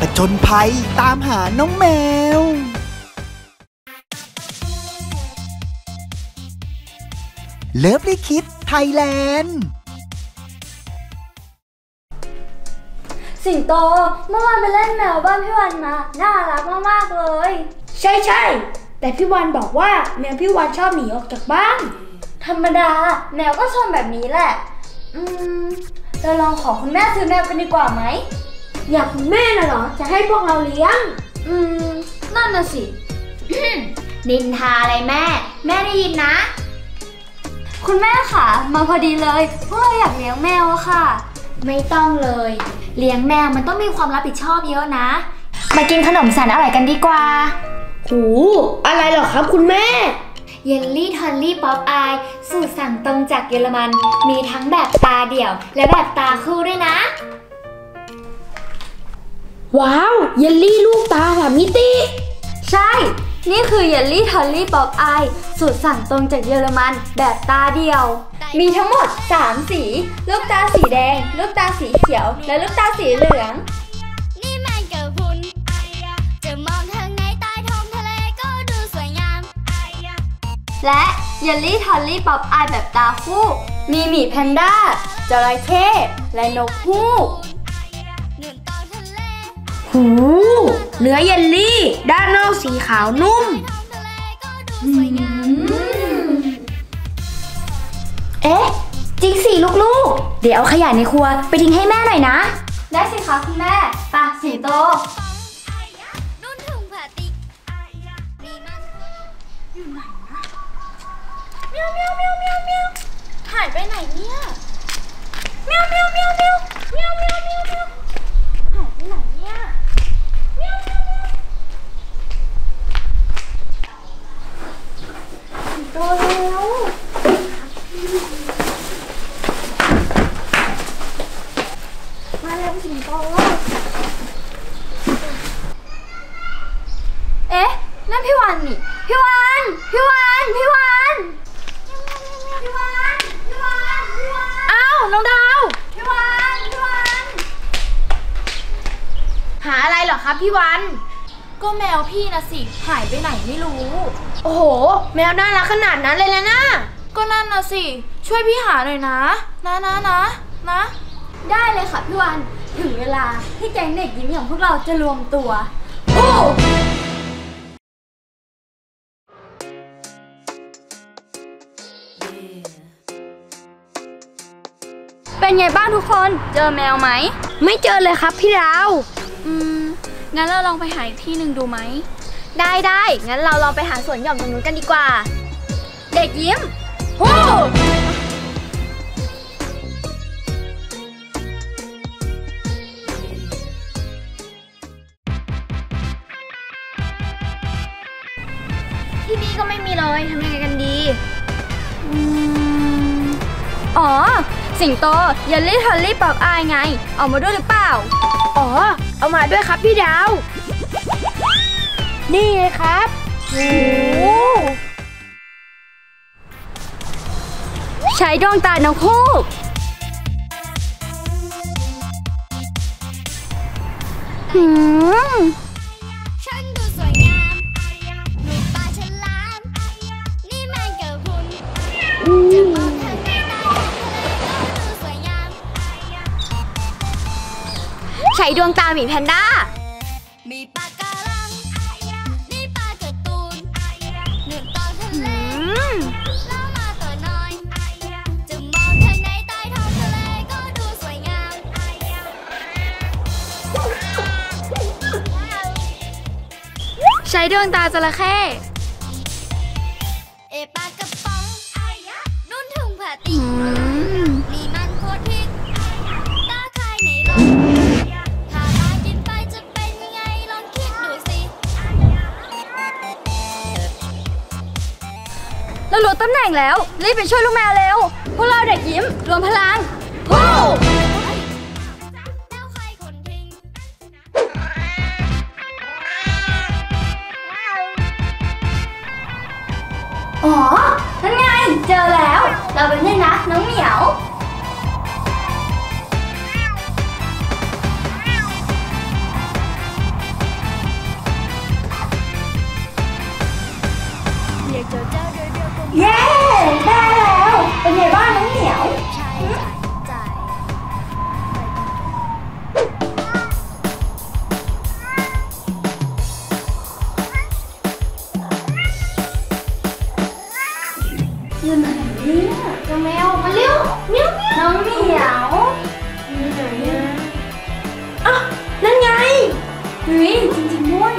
ประจนภัยตามหาน้องแมว เลิฟลิคิดไทยแลนด์สิงโต เมื่อวานไปเล่นแมวบ้านพี่วันมา น่ารักมากๆเลย ใช่ใช่แต่พี่วันบอกว่าแมวพี่วันชอบหนีออกจากบ้าน ธรรมดา แมวก็ชนแบบนี้แหละ อืม เราลองขอคุณแม่ซื้อแมวกันดีกว่าไหม อยากคุณแม่น่ะเหรอ จะให้พวกเราเลี้ยง อืม นั่นน่ะสิ นินทาอะไรแม่ แม่ได้ยินนะ คุณแม่ค่ะ มาพอดีเลย พวกเราอยากเลี้ยงแมวอะค่ะ ไม่ต้องเลย เลี้ยงแมวมันต้องมีความรับผิดชอบเยอะนะ มากินขนมแสนอร่อยกันดีกว่า หู อะไรเหรอครับคุณแม่ เยลลี่ Trolli Pop Eye สูตรสั่งตรงจากเยอรมัน มีทั้งแบบตาเดี่ยว และแบบตาคู่ด้วยนะ ว้าว เยลลี่ลูกตาสามมิติ ใช่ นี่คือเยลลี่ Trolli Pop Eye สูตรสั่งตรงจากเยอรมันแบบตาเดียว มีทั้งหมด 3 สี ลูกตาสีแดง ลูกตาสีเขียว และลูกตาสีเหลือง และเยลลี่ทอลลี่ป๊อปอายแบบตาคู่ มีหมีแพนด้าจระเข้และนกฮูกหนุนตอนทะเลหูเนื้อเยลลี่ ด้านนอกสีขาวนุ่มท้องทะเลก็ดูสวยงามเอ๊ะ จริงสิลูกๆ เดี๋ยวเอาขยะในครัวไปทิ้งให้แม่หน่อยนะ ได้สิคะคุณแม่ปะสิงโตนุ่น เมียวเมียวเมียวเมียวเมียวหายไปไหนเนี่ยเมียวเมียวเมียวเมียวเมียวเมียวเมียวเมียวหายไปไหนเนี่ยเมียวเมียวเมียวตัวแล้วมาแล้วสิงโตเอ๊ะ นั่นพี่วันนี่ พี่วัน พี่วัน พี่วัน พี่วัน พี่วัน พี่วัน อ้าว น้องดาว พี่วัน พี่วัน หาอะไรเหรอ ครับพี่วัน ก็แมวพี่นะสิ หายไปไหนไม่รู้ โอ้โห แมวน่ารักขนาดนั้นเลยนะน่าก็นั่นนะสิ ช่วยพี่หาหน่อยนะ นะนะนะนะ ได้เลยค่ะพี่วัน ถึงเวลาที่แก๊งเด็กยิ้มอย่างพวกเราจะรวมตัวเป็นไงบ้างทุกคน เจอแมวไหม ไม่เจอเลยครับพี่ดาว อืม งั้นเราลองไปหาอีกที่หนึ่งดูไหม ได้ได้งั้นเราลองไปหาสวนหย่อมตรงนู้นกันดีกว่า เด็กยิ้มที่นี่ก็ไม่มีเลยทำยังไงกันดีอ๋อ สิงโตเยลลี่ Trolli Pop Eye ไง เอามาด้วยหรือเปล่า อ๋อ เอามาด้วยครับพี่ดาว นี่ไงครับโอ้ใช้ดวงตานกฮูกหืมฉันดูสวยงามหนุนปลาฉลาม นี่แมงกะพรุนจะมอง ใช้ดวงตาหมีแพนด้า มีปลาการังนี่ปลาการ์ตูนหนุนตอนทะเลแล้วมาตัวน้อยจะมองทางไหนใต้ท้องทะเลก็ดูสวยงามใช้ดวงตาจระเข้เอปลากระป๋องนุ่นถุงพลาติ เรารู้ตำแหน่งแล้ว รีบไปช่วยลูกแมวเร็ว พวกเราเด็กยิ้ม รวมพลังฮู้อ๋อนั่นไง เจอแล้ว เราเป็นนี่นะ น้องเหมียว เย้ได้แล้วเป็นไงบ้างน้องเหมียวอยู่ไหนเนี่ยเจ้าแมวมาเร็วเมียวเมียวน้องเหมียวอยู่ไหนอ่ะนั่นไงเฮ้ยจริงๆด้วย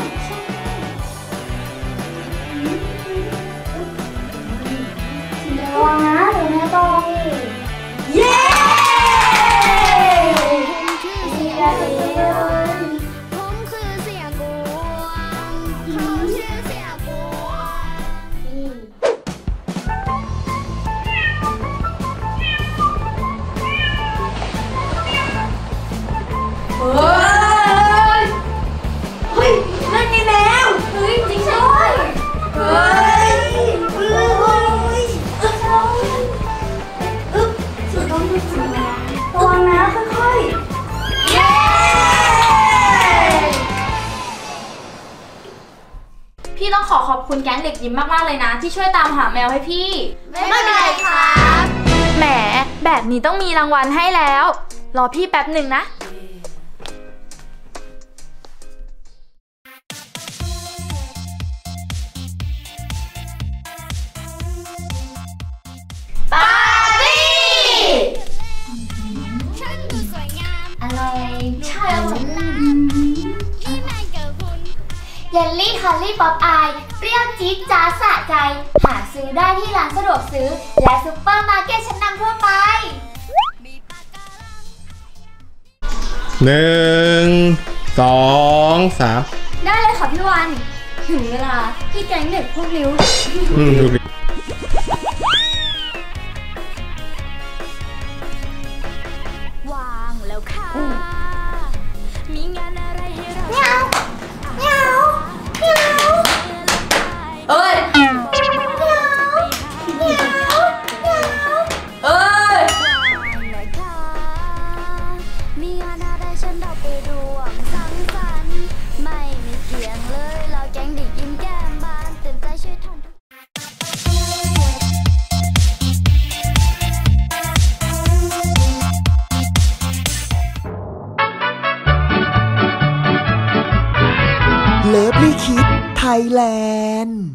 คุณแก๊งเด็กยิ้มมากๆเลยนะ ที่ช่วยตามหาแมวให้พี่ ไม่เป็นไรครับ แหม แบบนี้ต้องมีรางวัลให้แล้ว รอพี่แป๊บหนึ่งนะ เยลลี่ทอลลี่ป๊อปอาย เปรี้ยวจี๊ดจ้าดสะใจ หาซื้อได้ที่ร้านสะดวกซื้อ และซุปเปอร์มาร์เก็ตชั้นนำทั่วไปหนึ่งสองสามๆได้เลยค่ะพี่วัน ถึงเวลาที่แก๊งเด็กพวกนิ้ว อืมถูกดิวางแล้วค่ะ ยแลนด์